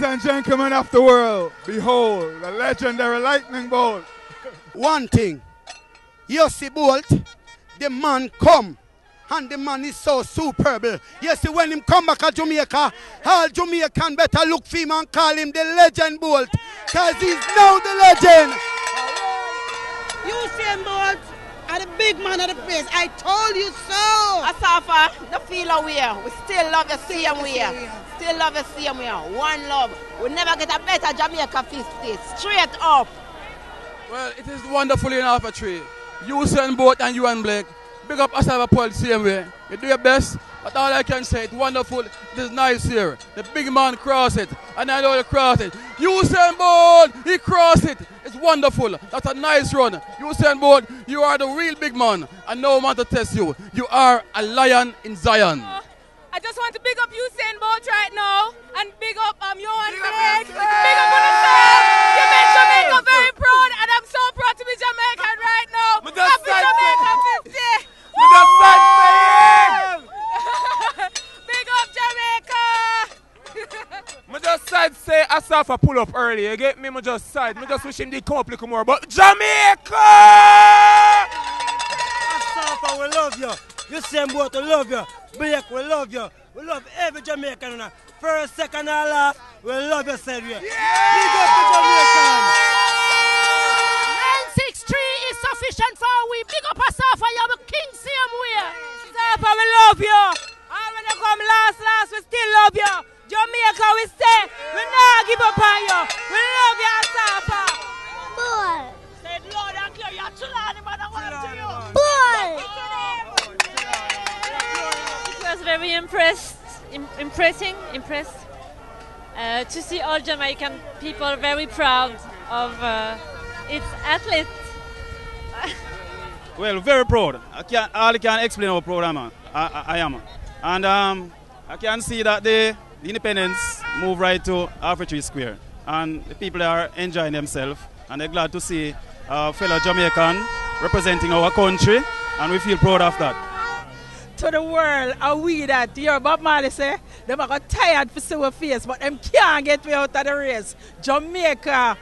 man gentlemen of the world. Behold, the legendary lightning bolt. One thing, you see Bolt, the man come. And the man is so superb. You see, when him come back to Jamaica, all Jamaican better look for him and call him the legend Bolt. Because he's now the legend. Usain Bolt are the big man of the place. I told you so. Asafa, the feel away. We still love you, the same way. Still love the same way. One love. We never get a better Jamaica 50. Straight up. Well, it is wonderful in Half Way Tree. You send both and you and Blake. Big up Asafa Powell the same way. You do your best, but all I can say, it's wonderful. It is nice here. The big man cross it, and I know he cross it. Usain Bolt, he cross it. It's wonderful. That's a nice run. Usain Bolt, you are the real big man, and no one to test you. You are a lion in Zion. I just want to big up Usain Bolt right now and big up um, Yohan Blake. Big up on yourself. You made Jamaica very proud and I'm so proud to be Jamaican right now. Me just Happy said Jamaica 50. Me just said for him. big up Jamaica. Me just said say Asafa pull up early. You get me? Me just said. Me just wish him did come up a little more. But Jamaica! Asafa, we love you. You Usain Bolt, we love you. Blake, we love you. We love every Jamaican. and First, second, and last, we love you, said we. Big up to Jamaican. 963 is sufficient for we. Big up Asafa, you're the king same way. Asafa, we love you. And when you come last, last, we still love you. Jamaica, we say, we not give up on you. We love you, Asafa. Boy. Say, Lord, I clear you. Chulani, man, I want to you. It was very impressed, im- impressing, impressed uh, to see all Jamaican people very proud of uh, its athletes. Well, very proud. I can't, I can't explain our program. uh, I, I, I am, and um, I can see that the, the independence move right to Tree Square, and the people are enjoying themselves, and they're glad to see a fellow Jamaican representing our country, and we feel proud of that. to the world are we that your Bob Marley say them are tired for see our face but them can't get me out of the race. Jamaica